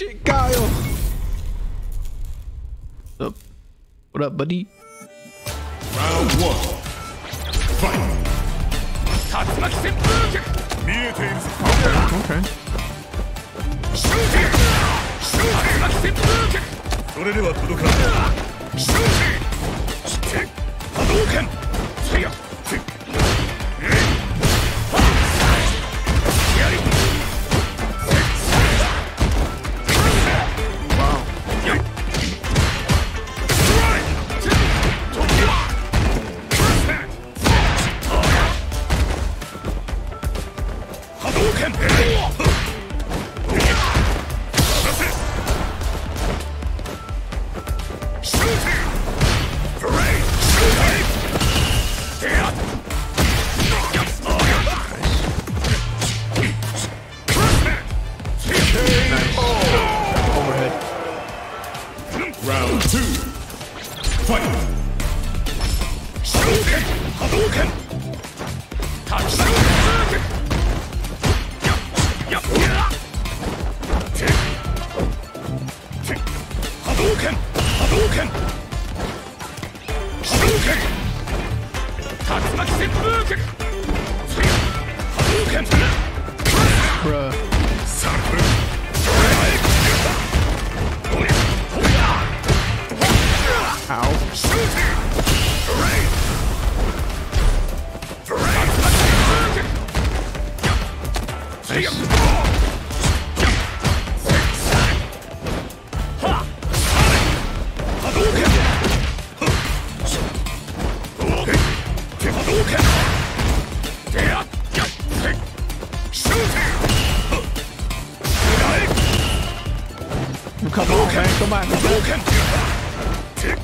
shit, Kyle. Up. What up, buddy? Round one. Fight. Okay. Shoot! Shoot! それでは届かない。now. Shoot him! Terrain! Come on, come on.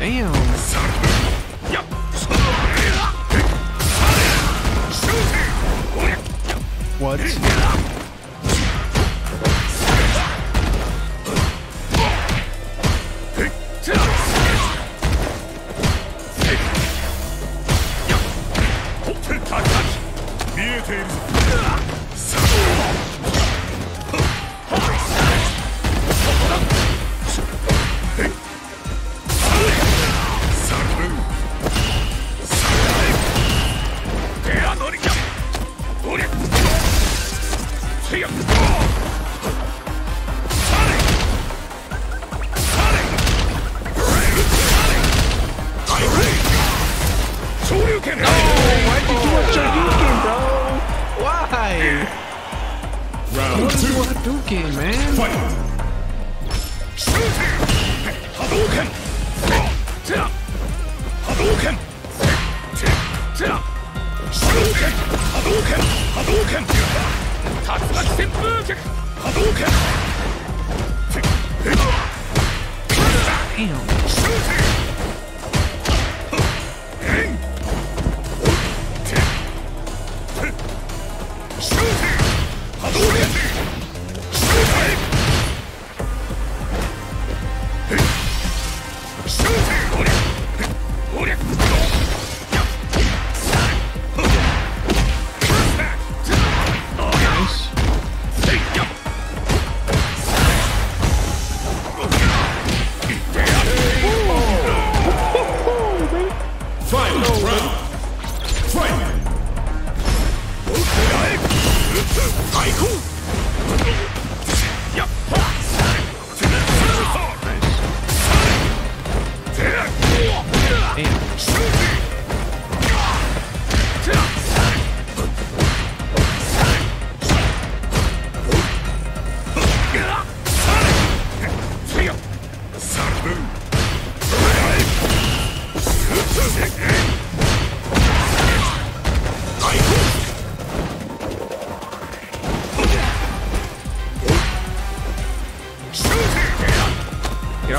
Damn. What? Hadouken, man. Fight. Hadouken. Damn. 最空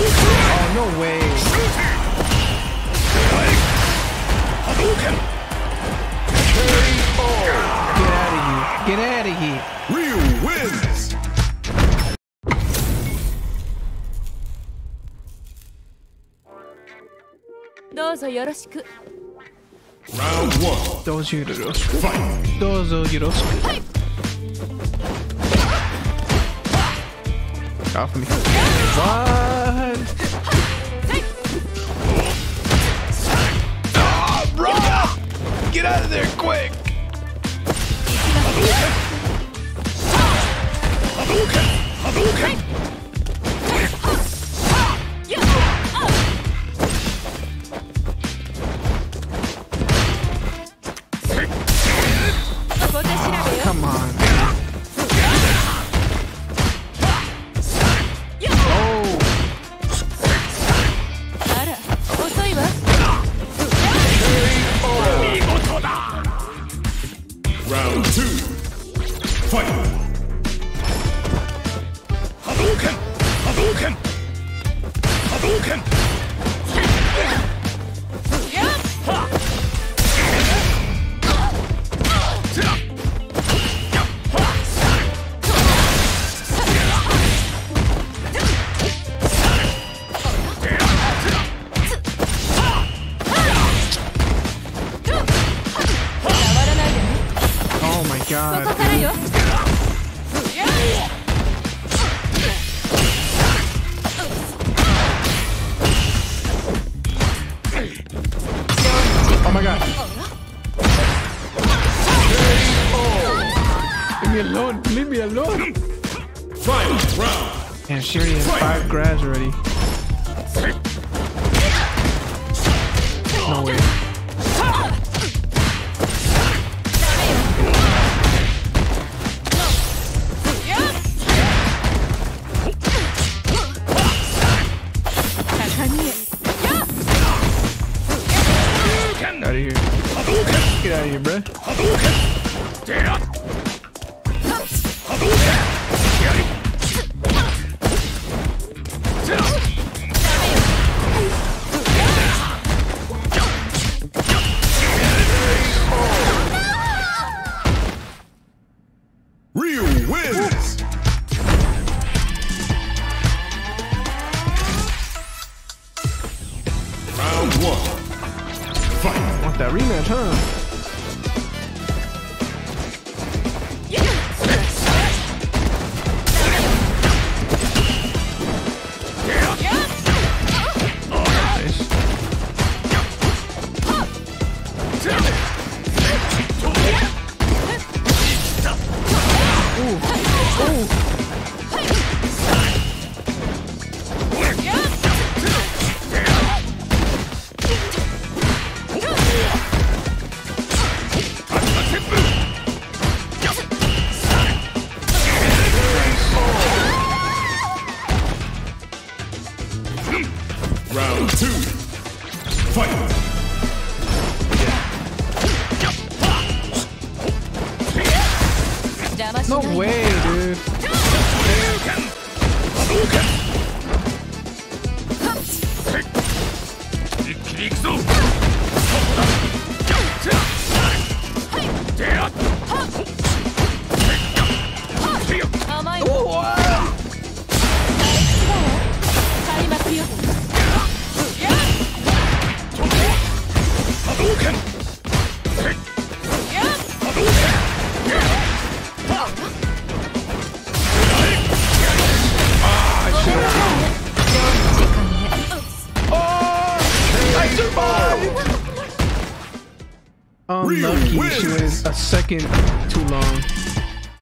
Oh, no way. Get out of here. Get out of here. Ryu wins! どうぞよろしく Round one. どうぞよろしく。 Fight! どうぞよろしく。 Off me. What? Oh, bro! Get out of there quick! god. Oh my god. Leave me alone. Leave me alone. Final round. Damn, she already has five grabs already. No way. Get out Round two. No way, 一気行くぞ出会った Unlucky. She went a second too long.